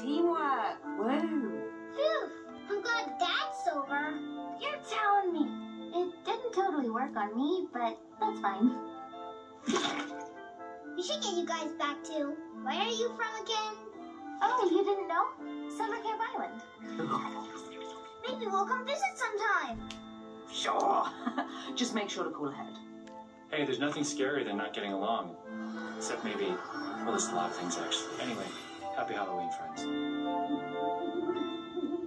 Teamwork. woo! Phew. I'm glad that's over. You're telling me. It didn't totally work on me, but that's fine. we should get you guys back too. Where are you from again? Oh, you didn't know? Summer Camp Island. Maybe we'll come visit sometime. Sure. Just make sure to call ahead. Hey, there's nothing scarier than not getting along. Except maybe, well, there's a lot of things actually. Anyway, happy Halloween, friends.